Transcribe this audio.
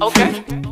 Okay.